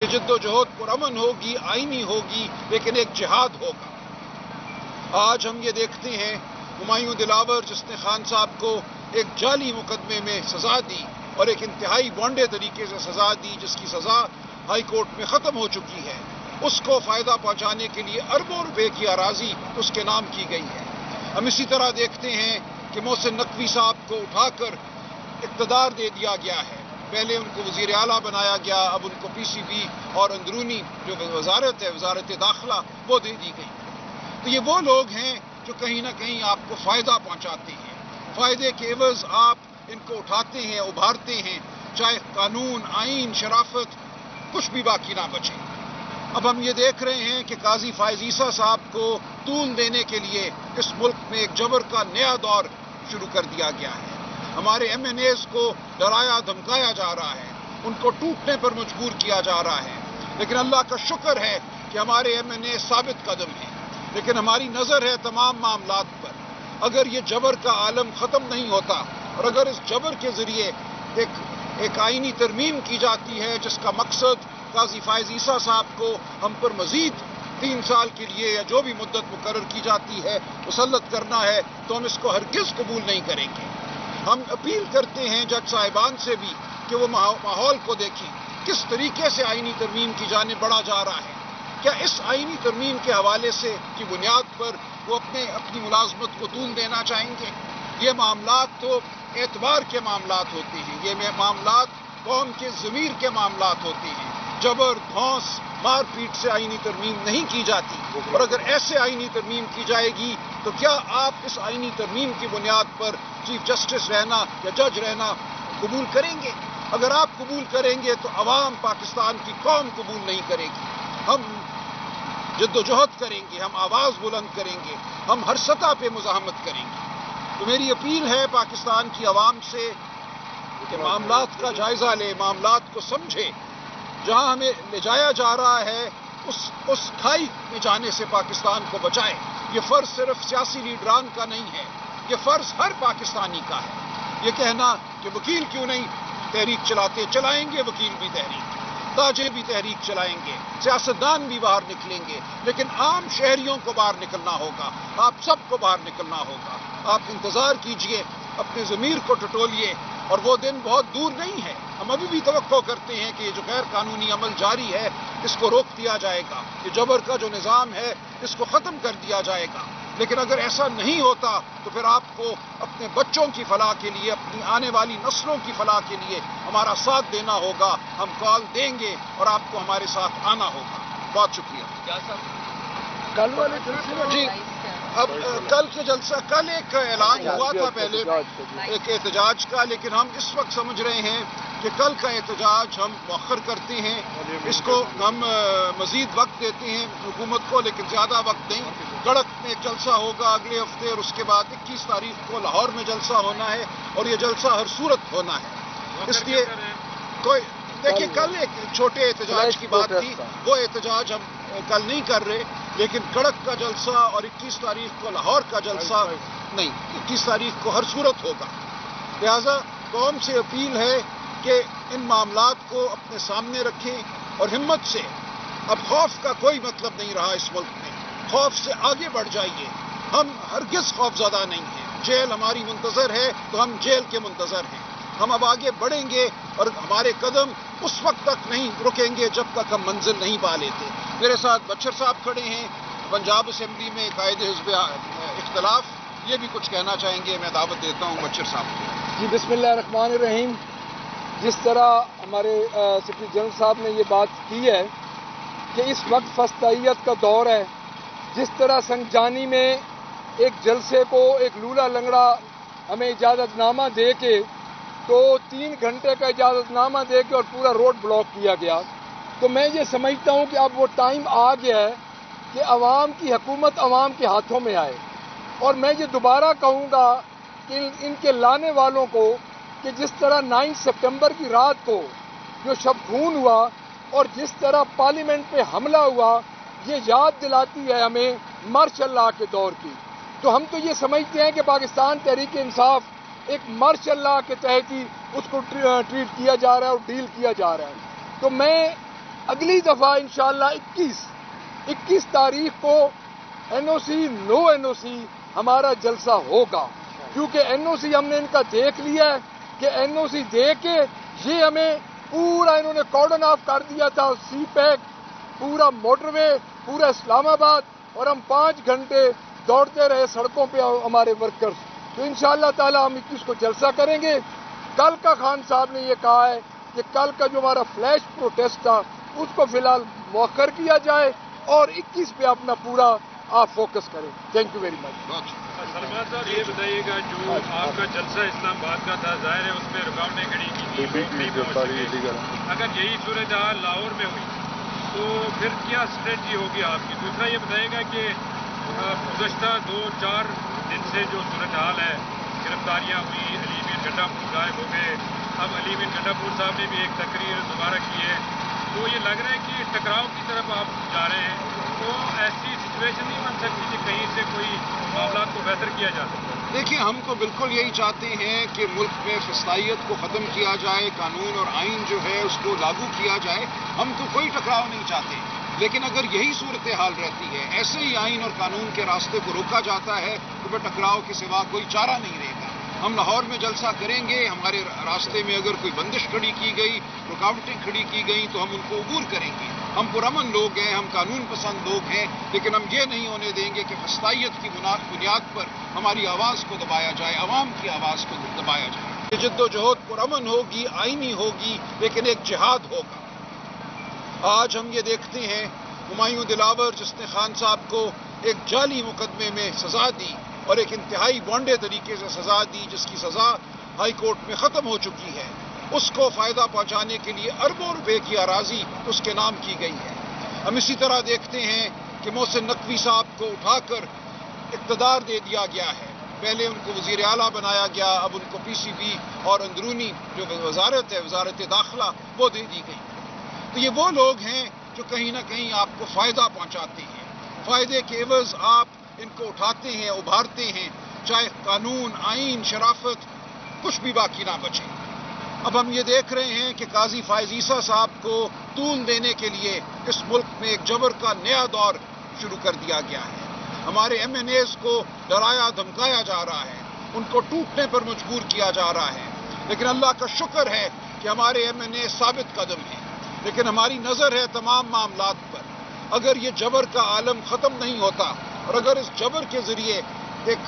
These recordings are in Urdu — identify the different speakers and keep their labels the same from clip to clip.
Speaker 1: جد و جہد پرامن ہوگی، آئینی ہوگی، لیکن ایک جہاد ہوگا۔ آج ہم یہ دیکھتے ہیں، ہمایوں دلاور جس نے خان صاحب کو ایک جعلی مقدمے میں سزا دی اور ایک انتہائی بانڈے طریقے سے سزا دی، جس کی سزا ہائی کورٹ میں ختم ہو چکی ہے۔ اس کو فائدہ پہنچانے کے لیے اربوں روپے کی اراضی اس کے نام کی گئی ہے۔ ہم اسی طرح دیکھتے ہیں کہ محسن نقوی صاحب کو اٹھا کر اقتدار دے دیا گیا ہے۔ پہلے ان کو وزیر اعلیٰ بنایا گیا، اب ان کو پی سی بی اور اندرونی جو وزارت ہے، وزارت داخلہ، وہ دے دی گئی۔ تو یہ وہ لوگ ہیں جو کہیں نہ کہیں آپ کو فائدہ پہنچاتے ہیں۔ فائدے کے عوض آپ ان کو اٹھاتے ہیں، ابھارتے ہیں، چاہے قانون، آئین، شرافت، کچھ بھی باقی نہ بچے۔ اب ہم یہ دیکھ رہے ہیں کہ قاضی فائز عیسیٰ صاحب کو طول دینے کے لیے اس ملک میں ایک جبر کا نیا دور شروع کر دیا گیا ہے۔ ہمارے ایم این ایز کو ڈرایا، دھمکایا جا رہا ہے، ان کو ٹوٹنے پر مجبور کیا جا رہا ہے۔ لیکن اللہ کا شکر ہے کہ ہمارے ایم این اے ثابت قدم ہیں۔ لیکن ہماری نظر ہے تمام معاملات پر۔ اگر یہ جبر کا عالم ختم نہیں ہوتا، اور اگر اس جبر کے ذریعے ایک ایک آئینی ترمیم کی جاتی ہے، جس کا مقصد قاضی فائز عیسیٰ صاحب کو ہم پر مزید تین سال کے لیے یا جو بھی مدت مقرر کی جاتی ہے، مسلط کرنا ہے، تو ہم اس کو ہرگز قبول نہیں کریں گے۔ ہم اپیل کرتے ہیں جج صاحبان سے بھی کہ وہ ماحول کو دیکھیں۔ کس طریقے سے آئینی ترمیم کی جانب بڑھا جا رہا ہے؟ کیا اس آئینی ترمیم کے حوالے سے کی بنیاد پر وہ اپنے اپنی ملازمت کو طول دینا چاہیں گے؟ یہ معاملات تو اعتبار کے معاملات ہوتے ہیں۔ یہ معاملات قوم کے ضمیر کے معاملات ہوتے ہیں۔ جبر دھوس مار پیٹ سے آئینی ترمیم نہیں کی جاتی، اور اگر ایسے آئینی ترمیم کی جائے گی تو کیا آپ اس آئینی ترمیم کی بنیاد پر چیف جسٹس رہنا یا جج رہنا قبول کریں گے؟ اگر آپ قبول کریں گے تو عوام پاکستان کی قوم قبول نہیں کرے گی۔ ہم جد و جہد کریں گے، ہم آواز بلند کریں گے، ہم ہر سطح پہ مزاحمت کریں گے۔ تو میری اپیل ہے پاکستان کی عوام سے کہ معاملات کا جائزہ لے، معاملات کو سمجھے۔ جہاں ہمیں لے جایا جا رہا ہے، اس اس کھائی میں جانے سے پاکستان کو بچائے۔ یہ فرض صرف سیاسی لیڈران کا نہیں ہے، یہ فرض ہر پاکستانی کا ہے۔ یہ کہنا کہ وکیل کیوں نہیں، تحریک چلاتے چلائیں گے، وکیل بھی تحریک تاجے بھی تحریک چلائیں گے، سیاستدان بھی باہر نکلیں گے۔ لیکن عام شہریوں کو باہر نکلنا ہوگا، آپ سب کو باہر نکلنا ہوگا۔ آپ انتظار کیجیے، اپنے ضمیر کو ٹٹولیے اور وہ دن بہت دور نہیں ہے۔ ہم ابھی بھی توقع کرتے ہیں کہ یہ جو غیر قانونی عمل جاری ہے اس کو روک دیا جائے گا۔ یہ جبر کا جو نظام ہے اس کو ختم کر دیا جائے گا۔ لیکن اگر ایسا نہیں ہوتا تو پھر آپ کو اپنے بچوں کی فلاح کے لیے اپنی آنے والی نسلوں کی فلاح کے لیے ہمارا ساتھ دینا ہوگا۔ ہم کال دیں گے اور آپ کو ہمارے ساتھ آنا ہوگا۔ بہت شکریہ۔ کل والے جی۔ اب کل کے جلسہ، کل ایک اعلان ہوا تھا پہلے ایک احتجاج کا، لیکن ہم اس وقت سمجھ رہے ہیں کہ کل کا احتجاج ہم مؤخر کرتے ہیں، اس کو ہم مزید وقت دیتے ہیں حکومت کو، لیکن زیادہ وقت نہیں۔ گڑک میں ایک جلسہ ہوگا اگلے ہفتے، اور اس کے بعد اکیس تاریخ کو لاہور میں جلسہ ہونا ہے، اور یہ جلسہ ہر صورت ہونا ہے۔ اس لیے کوئی، دیکھیے، کل ایک چھوٹے احتجاج کی بات تھی، وہ احتجاج ہم کل نہیں کر رہے۔ لیکن کڑک کا جلسہ اور اکیس تاریخ کو لاہور کا جلسہ نہیں اکیس تاریخ کو ہر صورت ہوگا۔ لہذا قوم سے اپیل ہے کہ ان معاملات کو اپنے سامنے رکھیں اور ہمت سے اب خوف کا کوئی مطلب نہیں رہا اس ملک میں۔ خوف سے آگے بڑھ جائیے۔ ہم ہرگز خوف زدہ نہیں ہیں۔ جیل ہماری منتظر ہے تو ہم جیل کے منتظر ہیں۔ ہم اب آگے بڑھیں گے اور ہمارے قدم اس وقت تک نہیں رکیں گے جب تک ہم منزل نہیں پا لیتے۔ میرے ساتھ بچر صاحب کھڑے ہیں۔ پنجاب اسمبلی میں قائد حزب اختلاف، یہ بھی کچھ کہنا چاہیں گے، میں دعوت دیتا ہوں بچر صاحب کو۔
Speaker 2: جی بسم اللہ الرحمن الرحیم۔ جس طرح ہمارے سیکرٹری جنرل صاحب نے یہ بات کی ہے کہ اس وقت فستائیت کا دور ہے۔ جس طرح سنجانی میں ایک جلسے کو ایک لولا لنگڑا ہمیں اجازت نامہ دے کے تو تین گھنٹے کا اجازت نامہ دے کے اور پورا روڈ بلاک کیا گیا۔ تو میں یہ سمجھتا ہوں کہ اب وہ ٹائم آ گیا ہے کہ عوام کی حکومت عوام کے ہاتھوں میں آئے۔ اور میں یہ دوبارہ کہوں گا کہ ان کے لانے والوں کو کہ جس طرح نائن سپٹمبر کی رات کو جو شب خون ہوا اور جس طرح پارلیمنٹ پہ حملہ ہوا، یہ یاد دلاتی ہے ہمیں مرش اللہ کے دور کی۔ تو ہم تو یہ سمجھتے ہیں کہ پاکستان تحریک انصاف ایک مرش اللہ کے تحت ہی اس کو ٹریٹ کیا جا رہا ہے اور ڈیل کیا جا رہا ہے۔ تو میں اگلی دفعہ انشاءاللہ اکیس اکیس تاریخ کو این او سی، نو این او سی ہمارا جلسہ ہوگا۔ کیونکہ این او سی ہم نے ان کا دیکھ لیا ہے کہ این او سی دے کے یہ ہمیں پورا انہوں نے کارڈن آف کر دیا تھا، سی پیک، پورا موٹر وے، پورا اسلام آباد اور ہم پانچ گھنٹے دوڑتے رہے سڑکوں پہ ہمارے ورکرز۔ تو انشاءاللہ تعالی ہم اکیس کو جلسہ کریں گے۔ کل کا خان صاحب نے یہ کہا ہے کہ کل کا جو ہمارا فلیش پروٹیسٹ تھا اس کو فی الحال موخر کیا جائے اور اکیس پہ اپنا پورا آپ فوکس کریں۔ Thank you very much
Speaker 3: Salman صاحب یہ بتائیے گا جو آپ کا جلسہ اسلام آباد کا تھا ظاہر ہے اس میں رکاوٹیں کھڑی کی تھی لوگ نہیں پہنچ سکے۔ اگر یہی صورتحال لاہور میں ہوئی تو پھر کیا اسٹریٹجی ہوگی آپ کی؟ دوسرا یہ بتائیے گا کہ گزشتہ دو چار دن سے جو صورتحال ہے، گرفتاریاں ہوئی، علی میر گڈا پور غائب ہو گئے۔ اب علی میر گڈا پور صاحب نے بھی ایک تقریر دوبارہ کی ہے۔ تو یہ لگ رہا ہے کہ ٹکراؤ کی طرف آپ جا رہے ہیں۔ تو ایسی سچویشن نہیں بن سکتی کہ کہیں سے کوئی معاملات کو بہتر کیا جا سکتا
Speaker 1: دیکھیے، ہم تو بالکل یہی چاہتے ہیں کہ ملک میں فسائیت کو ختم کیا جائے، قانون اور آئین جو ہے اس کو لاگو کیا جائے۔ ہم تو کوئی ٹکراؤ نہیں چاہتے۔ لیکن اگر یہی صورتحال رہتی ہے، ایسے ہی آئین اور قانون کے راستے کو روکا جاتا ہے تو ٹکراؤ کے سوا کوئی چارہ نہیں رہے گا ہم لاہور میں جلسہ کریں گے، ہمارے راستے میں اگر کوئی بندش کھڑی کی گئی، رکاوٹیں کھڑی کی گئی تو ہم ان کو عبور کریں گے۔ ہم پرامن لوگ ہیں، ہم قانون پسند لوگ ہیں، لیکن ہم یہ نہیں ہونے دیں گے کہ فستائیت کی بنیاد پر ہماری آواز کو دبایا جائے، عوام کی آواز کو دبایا جائے۔ جد و جہد پرامن ہوگی، آئینی ہوگی، لیکن ایک جہاد ہوگا۔ آج ہم یہ دیکھتے ہیں، ہمایوں دلاور جس نے خان صاحب کو ایک جعلی مقدمے میں سزا دی اور ایک انتہائی بانڈے طریقے سے سزا دی جس کی سزا ہائی کورٹ میں ختم ہو چکی ہے۔ اس کو فائدہ پہنچانے کے لیے اربوں روپے کی اراضی اس کے نام کی گئی ہے۔ ہم اسی طرح دیکھتے ہیں کہ محسن نقوی صاحب کو اٹھا کر اقتدار دے دیا گیا ہے۔ پہلے ان کو وزیر اعلیٰ بنایا گیا، اب ان کو پی سی بی اور اندرونی جو وزارت ہے، وزارت داخلہ، وہ دے دی گئی۔ تو یہ وہ لوگ ہیں جو کہیں نہ کہیں آپ کو فائدہ پہنچاتے ہیں۔ فائدے کے عوض آپ ان کو اٹھاتے ہیں، ابھارتے ہیں، چاہے قانون، آئین، شرافت، کچھ بھی باقی نہ بچے۔ اب ہم یہ دیکھ رہے ہیں کہ قاضی فائز عیسیٰ صاحب کو طول دینے کے لیے اس ملک میں ایک جبر کا نیا دور شروع کر دیا گیا ہے۔ ہمارے ایم این ایز کو ڈرایا، دھمکایا جا رہا ہے۔ ان کو ٹوٹنے پر مجبور کیا جا رہا ہے۔ لیکن اللہ کا شکر ہے کہ ہمارے ایم این اے ثابت قدم ہیں۔ لیکن ہماری نظر ہے تمام معاملات پر۔ اگر یہ جبر کا عالم ختم نہیں ہوتا اور اگر اس جبر کے ذریعے ایک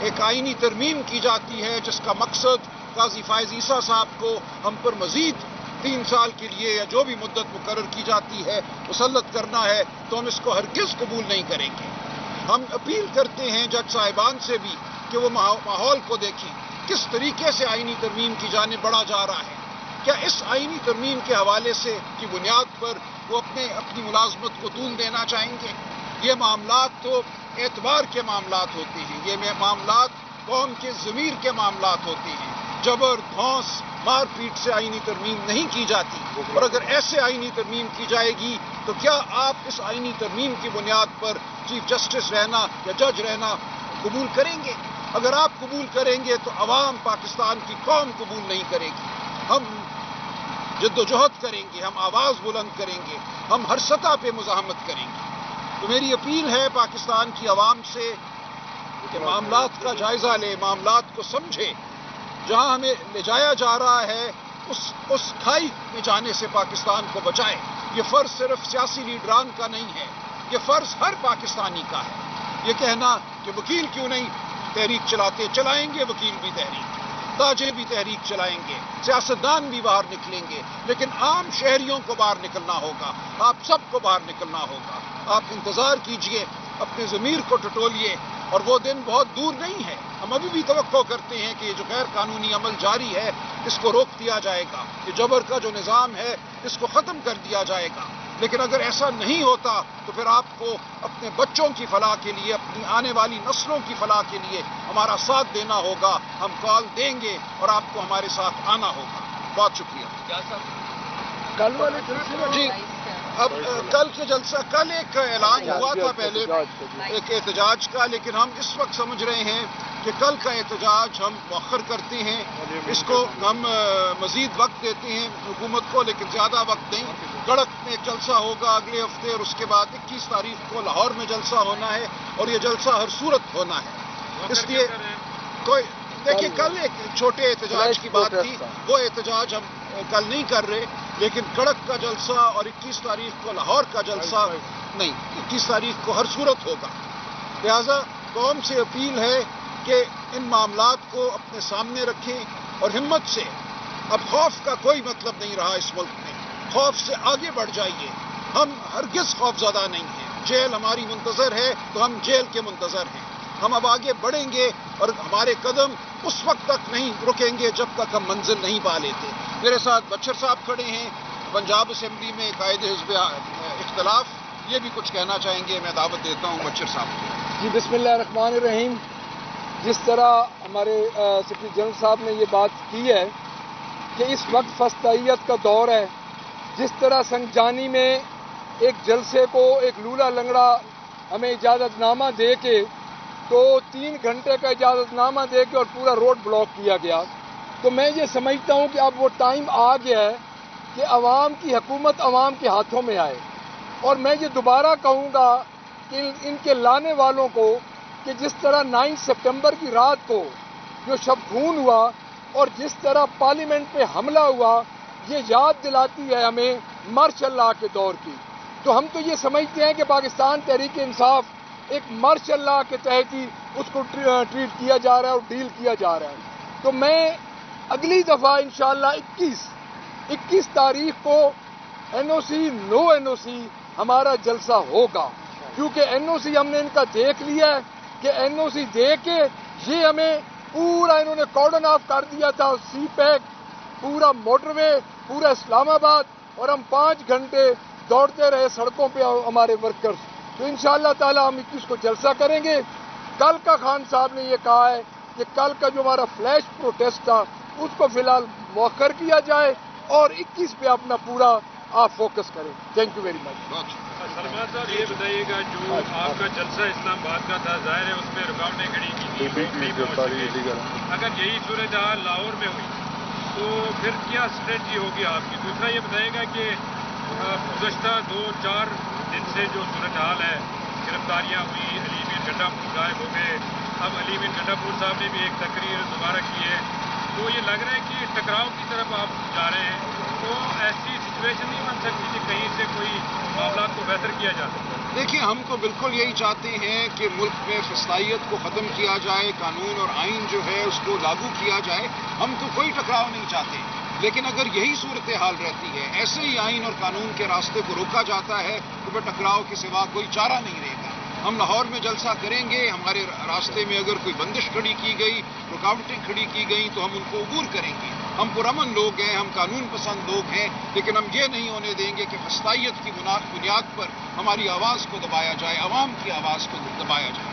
Speaker 1: ایک آئینی ترمیم کی جاتی ہے، جس کا مقصد قاضی فائز عیسیٰ صاحب کو ہم پر مزید تین سال کے لیے یا جو بھی مدت مقرر کی جاتی ہے، مسلط کرنا ہے، تو ہم اس کو ہرگز قبول نہیں کریں گے۔ ہم اپیل کرتے ہیں جج صاحبان سے بھی کہ وہ ماحول کو دیکھیں۔ کس طریقے سے آئینی ترمیم کی جانب بڑھا جا رہا ہے؟ کیا اس آئینی ترمیم کے حوالے سے کی بنیاد پر وہ اپنے، اپنی ملازمت کو طول دینا چاہیں گے؟ یہ معاملات تو اعتبار کے معاملات ہوتے ہیں، یہ معاملات قوم کے ضمیر کے معاملات ہوتے ہیں۔ جبر دھوس مار پیٹ سے آئینی ترمیم نہیں کی جاتی اور اگر ایسے آئینی ترمیم کی جائے گی تو کیا آپ اس آئینی ترمیم کی بنیاد پر چیف جسٹس رہنا یا جج رہنا قبول کریں گے؟ اگر آپ قبول کریں گے تو عوام پاکستان کی قوم قبول نہیں کرے گی۔ ہم جد و جہد کریں گے، ہم آواز بلند کریں گے، ہم ہر سطح پہ مزاحمت کریں گے۔ تو میری اپیل ہے پاکستان کی عوام سے کہ معاملات کا جائزہ لے، معاملات کو سمجھے جہاں ہمیں لے جایا جا رہا ہے، اس اس کھائی میں جانے سے پاکستان کو بچائے یہ فرض صرف سیاسی لیڈران کا نہیں ہے، یہ فرض ہر پاکستانی کا ہے۔ یہ کہنا کہ وکیل کیوں نہیں، تحریک چلاتے چلائیں گے، وکیل بھی تحریک۔ تاجے بھی تحریک چلائیں گے، سیاستدان بھی باہر نکلیں گے، لیکن عام شہریوں کو باہر نکلنا ہوگا، آپ سب کو باہر نکلنا ہوگا۔ آپ انتظار کیجیے، اپنے ضمیر کو ٹٹولیے، اور وہ دن بہت دور نہیں ہے۔ ہم ابھی بھی توقع کرتے ہیں کہ یہ جو غیر قانونی عمل جاری ہے، اس کو روک دیا جائے گا۔ یہ جبر کا جو نظام ہے، اس کو ختم کر دیا جائے گا۔ لیکن اگر ایسا نہیں ہوتا تو پھر آپ کو اپنے بچوں کی فلاح کے لیے اپنی آنے والی نسلوں کی فلاح کے لیے ہمارا ساتھ دینا ہوگا ہم کال دیں گے اور آپ کو ہمارے ساتھ آنا ہوگا۔ بہت شکریہ۔
Speaker 2: کل والے
Speaker 1: جی اب کل کے جلسہ کل ایک اعلان ہوا تھا پہلے ایک احتجاج کا لیکن ہم اس وقت سمجھ رہے ہیں کہ کل کا احتجاج ہم مؤخر کرتے ہیں۔ اس کو ہم مزید وقت دیتے ہیں حکومت کو لیکن زیادہ وقت نہیں۔ کڑک میں ایک جلسہ ہوگا اگلے ہفتے اور اس کے بعد اکیس تاریخ کو لاہور میں جلسہ ہونا ہے اور یہ جلسہ ہر صورت ہونا ہے۔ اس لیے کوئی دیکھیے کل ایک چھوٹے احتجاج کی بات تھی وہ احتجاج ہم کل نہیں کر رہے لیکن کڑک کا جلسہ اور اکیس تاریخ کو لاہور کا جلسہ نہیں اکیس تاریخ کو ہر صورت ہوگا۔ لہذا قوم سے اپیل ہے کہ ان معاملات کو اپنے سامنے رکھیں اور ہمت سے۔ اب خوف کا کوئی مطلب نہیں رہا اس ملک میں۔ خوف سے آگے بڑھ جائیے۔ ہم ہرگز خوف زدہ نہیں ہیں۔ جیل ہماری منتظر ہے تو ہم جیل کے منتظر ہیں۔ ہم اب آگے بڑھیں گے اور ہمارے قدم اس وقت تک نہیں رکیں گے جب تک ہم منزل نہیں پا لیتے۔ میرے ساتھ بچر صاحب کھڑے ہیں۔ پنجاب اسمبلی میں قائد حزب اختلاف، یہ بھی کچھ کہنا چاہیں گے، میں دعوت دیتا ہوں بچر صاحب کو۔
Speaker 2: جی بسم اللہ الرحمن الرحیم۔ جس طرح ہمارے سیکرٹری جنرل صاحب نے یہ بات کی ہے کہ اس وقت فستائیت کا دور ہے۔ جس طرح سنجانی میں ایک جلسے کو ایک لولا لنگڑا ہمیں اجازت نامہ دے کے تو تین گھنٹے کا اجازت نامہ دے کے اور پورا روڈ بلاک کیا گیا۔ تو میں یہ سمجھتا ہوں کہ اب وہ ٹائم آ گیا ہے کہ عوام کی حکومت عوام کے ہاتھوں میں آئے۔ اور میں یہ دوبارہ کہوں گا کہ ان کے لانے والوں کو کہ جس طرح نائن سپٹمبر کی رات کو جو شب خون ہوا اور جس طرح پارلیمنٹ پہ حملہ ہوا یہ یاد دلاتی ہے ہمیں مرش اللہ کے دور کی۔ تو ہم تو یہ سمجھتے ہیں کہ پاکستان تحریک انصاف ایک مرش اللہ کے تحت ہی اس کو ٹریٹ کیا جا رہا ہے اور ڈیل کیا جا رہا ہے۔ تو میں اگلی دفعہ انشاءاللہ اکیس اکیس تاریخ کو این او سی نو این او سی ہمارا جلسہ ہوگا۔ کیونکہ این او سی ہم نے ان کا دیکھ لیا ہے کہ این او سی دے کے یہ ہمیں پورا انہوں نے کارڈن آف کر دیا تھا سی پیک پورا موٹر وے پورا اسلام آباد اور ہم پانچ گھنٹے دوڑتے رہے سڑکوں پہ ہمارے ورکرز تو ان شاء اللہ تعالیٰ ہم اکیس کو جلسہ کریں گے۔ کل کا خان صاحب نے یہ کہا ہے کہ کل کا جو ہمارا فلیش پروٹیسٹ تھا اس کو فی الحال موخر کیا جائے اور اکیس پہ اپنا پورا آپ فوکس کریں۔ Thank you very much
Speaker 3: Salman صاحب یہ بتائیے گا جو آپ کا جلسہ اسلام آباد کا تھا ظاہر ہے اس میں رکاوٹیں کھڑی کی اگر یہی صورتحال لاہور میں ہوئی تو پھر کیا اسٹریٹجی ہوگی آپ کی؟ دوسرا یہ بتائیے گا کہ گزشتہ دو چار دن سے جو صورتحال ہے، گرفتاریاں ہوئی، علی میر گڈا پور غائب ہو گئے۔ اب علی میر گڈا پور صاحب نے بھی ایک تقریر دوبارہ کی ہے۔ تو یہ لگ رہا ہے کہ ٹکراؤ کی طرف آپ جا رہے ہیں۔ تو ایسی سچویشن نہیں بن سکتی کہ کہیں سے کوئی معاملات کو بہتر کیا جا سکتا
Speaker 1: دیکھیے ہم تو بالکل یہی چاہتے ہیں کہ ملک میں فسطائیت کو ختم کیا جائے، قانون اور آئین جو ہے اس کو لاگو کیا جائے، ہم تو کوئی ٹکراؤ نہیں چاہتے۔ لیکن اگر یہی صورتحال رہتی ہے، ایسے ہی آئین اور قانون کے راستے کو روکا جاتا ہے، تو پھر ٹکراؤ کے سوا کوئی چارہ نہیں رہے گا۔ ہم لاہور میں جلسہ کریں گے، ہمارے راستے میں اگر کوئی بندش کھڑی کی گئی، رکاوٹیں کھڑی کی گئی تو ہم ان کو عبور کریں گے۔ ہم پرامن لوگ ہیں، ہم قانون پسند لوگ ہیں، لیکن ہم یہ نہیں ہونے دیں گے کہ فسطائیت کی بنیاد پر ہماری آواز کو دبایا جائے، عوام کی آواز کو دبایا جائے۔